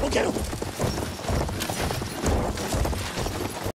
We'll get him.